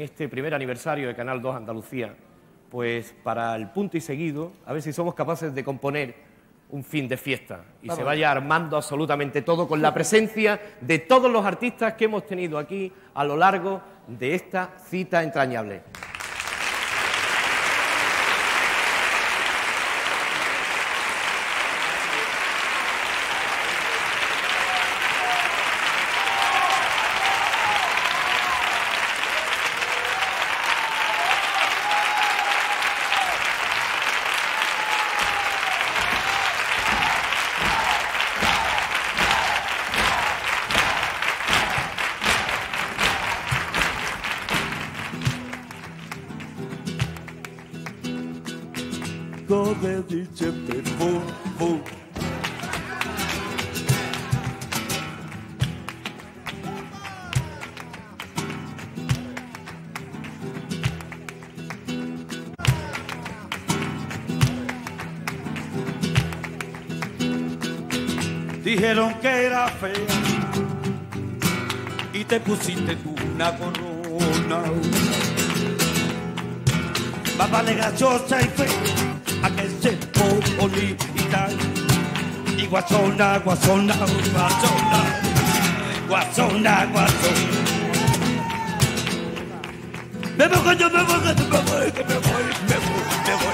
Este primer aniversario de Canal 2 Andalucía, pues para el punto y seguido, a ver si somos capaces de componer un fin de fiesta. Y se vaya armando absolutamente todo con la presencia de todos los artistas que hemos tenido aquí a lo largo de esta cita entrañable. De diciembre, boom, boom. Dijeron que era fea y te pusiste tú una corona. Papá le gachosa y fea a que se polita y guasona, guasona, guasona, guasona, guasona. Me voy, yo me voy, me voy, me voy, me voy, me voy.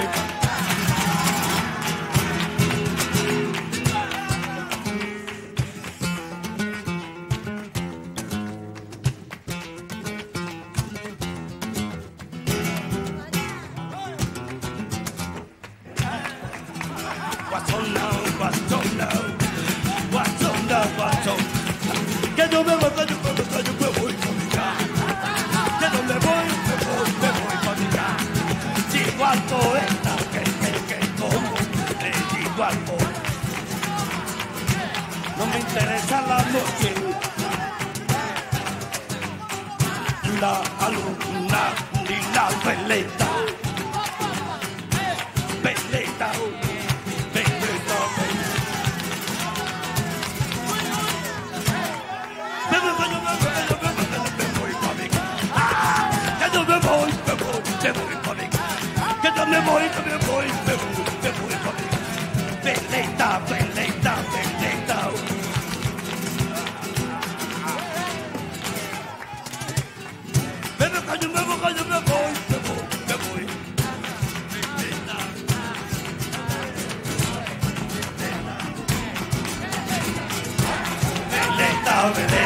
No me interesa la noche. La luna ni la. Veleta. me voy conmigo. Que yo me voy, boy, me boy, me voy, me voy conmigo. Beleita, beleita, beleita. Me voy, yo me voy, yo me voy, me voy, me